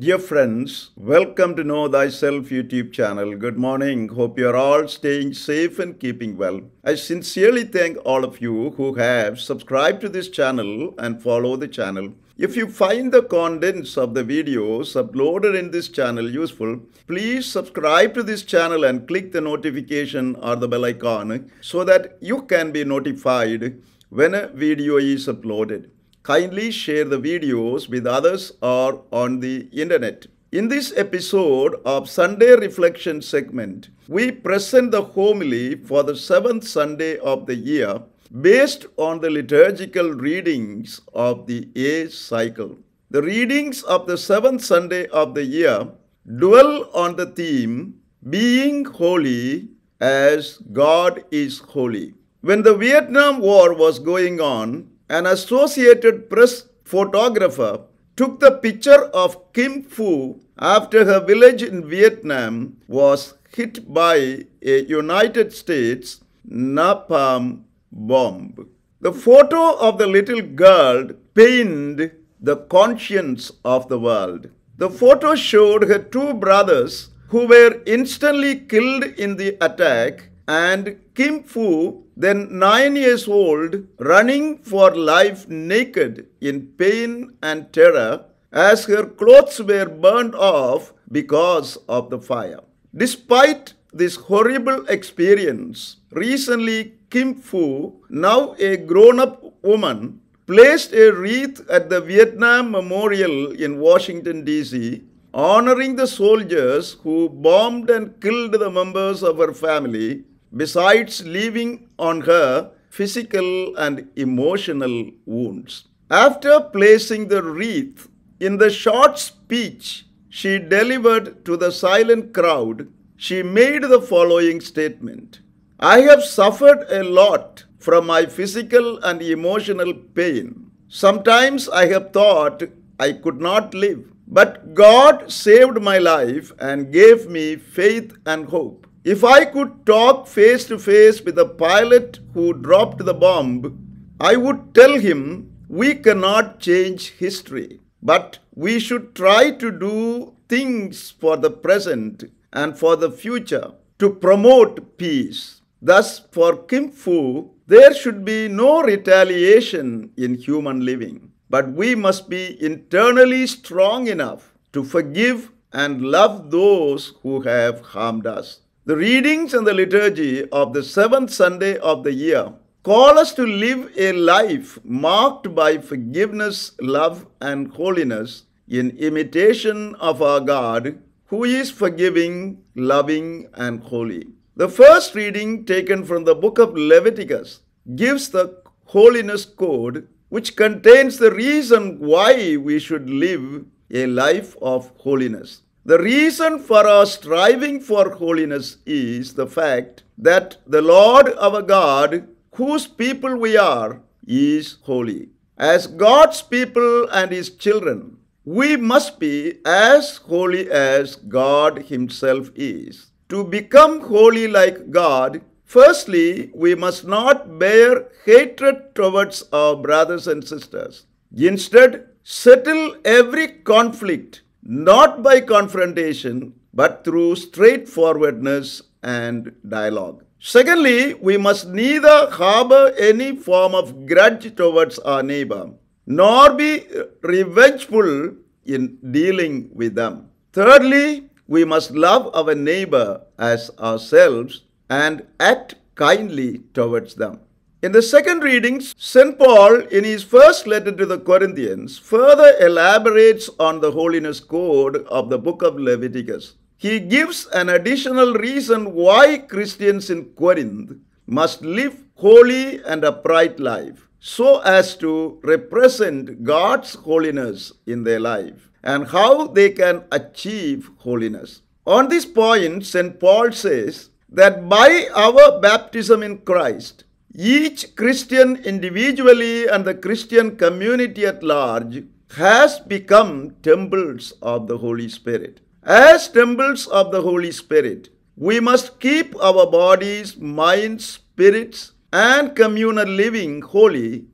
Dear friends, welcome to Know Thyself YouTube channel. Good morning. Hope you are all staying safe and keeping well. I sincerely thank all of you who have subscribed to this channel and follow the channel. If you find the contents of the videos uploaded in this channel useful, please subscribe to this channel and click the notification or the bell icon so that you can be notified when a video is uploaded kindly share the videos with others or on the internet. In this episode of Sunday Reflection segment, we present the homily for the seventh Sunday of the year based on the liturgical readings of the A cycle. The readings of the seventh Sunday of the year dwell on the theme being holy as God is holy. When the Vietnam War was going on, an Associated Press photographer took the picture of Kim Phuc after her village in Vietnam was hit by a United States napalm bomb. The photo of the little girl pained the conscience of the world. The photo showed her two brothers who were instantly killed in the attack and Kim Phuc then nine years old, running for life naked in pain and terror as her clothes were burned off because of the fire. Despite this horrible experience, recently Kim Phuc, now a grown up woman, placed a wreath at the Vietnam Memorial in Washington, D.C., honoring the soldiers who bombed and killed the members of her family besides leaving on her physical and emotional wounds. After placing the wreath in the short speech she delivered to the silent crowd, she made the following statement I have suffered a lot from my physical and emotional pain. Sometimes I have thought I could not live, but God saved my life and gave me faith and hope. If I could talk face to face with the pilot who dropped the bomb, I would tell him we cannot change history, but we should try to do things for the present and for the future to promote peace. Thus, for Kim Phuc, there should be no retaliation in human living, but we must be internally strong enough to forgive and love those who have harmed us. The readings and the liturgy of the seventh Sunday of the year call us to live a life marked by forgiveness, love, and holiness in imitation of our God, who is forgiving, loving, and holy. The first reading taken from the book of Leviticus gives the holiness code, which contains the reason why we should live a life of holiness. The reason for our striving for holiness is the fact that the Lord our God, whose people we are, is holy. As God's people and His children, we must be as holy as God Himself is. To become holy like God, firstly, we must not bear hatred towards our brothers and sisters. Instead, settle every conflict not by confrontation, but through straightforwardness and dialogue. Secondly, we must neither harbor any form of grudge towards our neighbor, nor be revengeful in dealing with them. Thirdly, we must love our neighbor as ourselves and act kindly towards them. In the second reading, St. Paul, in his first letter to the Corinthians, further elaborates on the holiness code of the book of Leviticus. He gives an additional reason why Christians in Corinth must live holy and upright life so as to represent God's holiness in their life and how they can achieve holiness. On this point, St. Paul says that by our baptism in Christ, each Christian individually and the Christian community at large has become temples of the Holy Spirit. As temples of the Holy Spirit, we must keep our bodies, minds, spirits, and communal living holy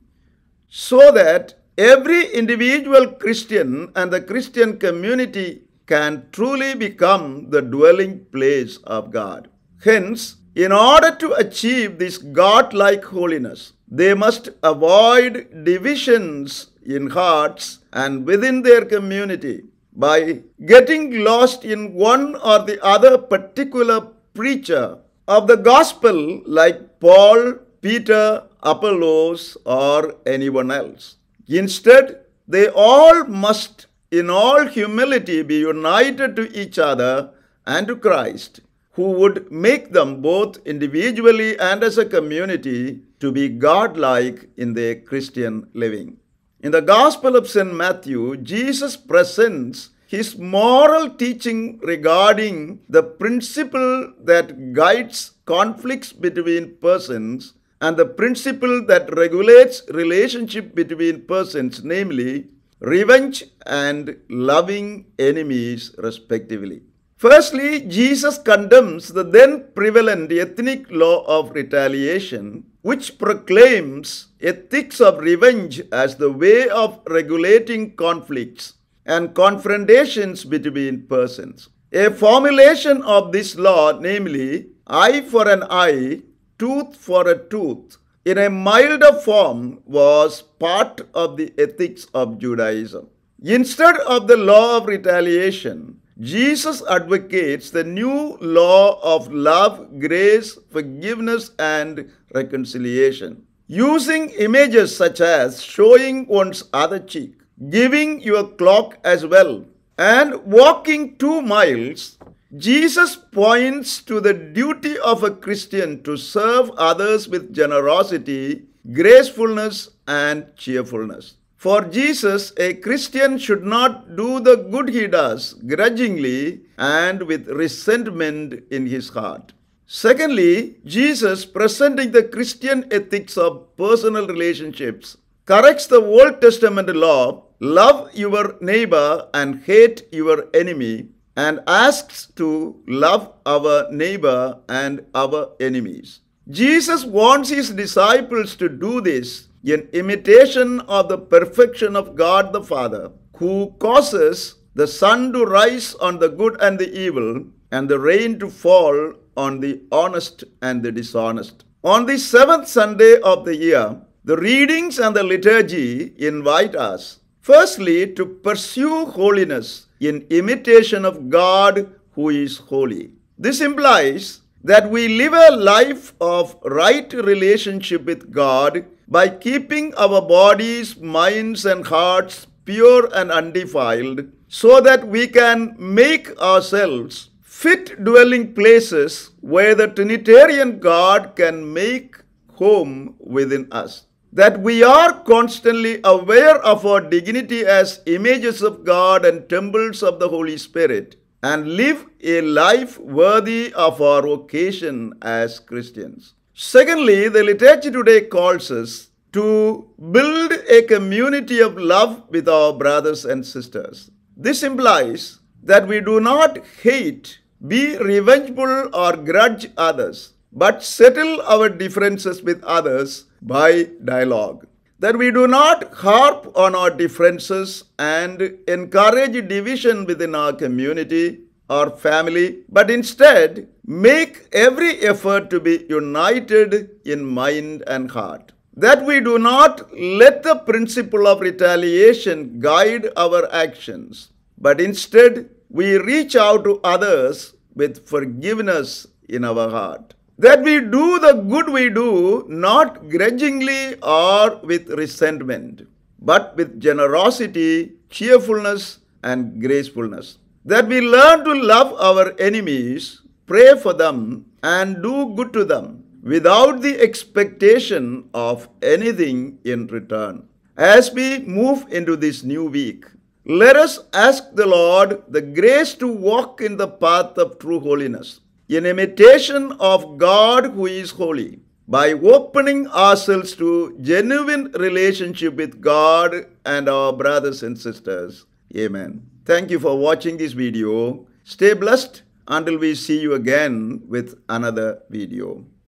so that every individual Christian and the Christian community can truly become the dwelling place of God. Hence, in order to achieve this God-like holiness, they must avoid divisions in hearts and within their community by getting lost in one or the other particular preacher of the gospel like Paul, Peter, Apollos, or anyone else. Instead, they all must, in all humility, be united to each other and to Christ, who would make them both individually and as a community to be godlike in their Christian living. In the Gospel of St. Matthew, Jesus presents his moral teaching regarding the principle that guides conflicts between persons and the principle that regulates relationship between persons namely revenge and loving enemies respectively firstly jesus condemns the then prevalent ethnic law of retaliation which proclaims ethics of revenge as the way of regulating conflicts and confrontations between persons. A formulation of this law, namely, eye for an eye, tooth for a tooth, in a milder form, was part of the ethics of Judaism. Instead of the law of retaliation, Jesus advocates the new law of love, grace, forgiveness, and reconciliation. Using images such as showing one's other cheek, giving your cloak as well, and walking two miles, Jesus points to the duty of a Christian to serve others with generosity, gracefulness, and cheerfulness. For Jesus, a Christian should not do the good he does grudgingly and with resentment in his heart. Secondly, Jesus, presenting the Christian ethics of personal relationships, corrects the Old Testament law love your neighbor and hate your enemy, and asks to love our neighbor and our enemies. Jesus wants his disciples to do this in imitation of the perfection of God the Father, who causes the sun to rise on the good and the evil, and the rain to fall on the honest and the dishonest. On the seventh Sunday of the year, the readings and the liturgy invite us Firstly, to pursue holiness in imitation of God who is holy. This implies that we live a life of right relationship with God by keeping our bodies, minds, and hearts pure and undefiled so that we can make ourselves fit dwelling places where the Trinitarian God can make home within us that we are constantly aware of our dignity as images of God and temples of the Holy Spirit and live a life worthy of our vocation as Christians. Secondly, the liturgy today calls us to build a community of love with our brothers and sisters. This implies that we do not hate, be revengeful, or grudge others, but settle our differences with others by dialogue. That we do not harp on our differences and encourage division within our community or family, but instead make every effort to be united in mind and heart. That we do not let the principle of retaliation guide our actions, but instead we reach out to others with forgiveness in our heart that we do the good we do not grudgingly or with resentment, but with generosity, cheerfulness, and gracefulness. That we learn to love our enemies, pray for them, and do good to them without the expectation of anything in return. As we move into this new week, let us ask the Lord the grace to walk in the path of true holiness in imitation of God who is holy by opening ourselves to genuine relationship with God and our brothers and sisters. Amen. Thank you for watching this video. Stay blessed until we see you again with another video.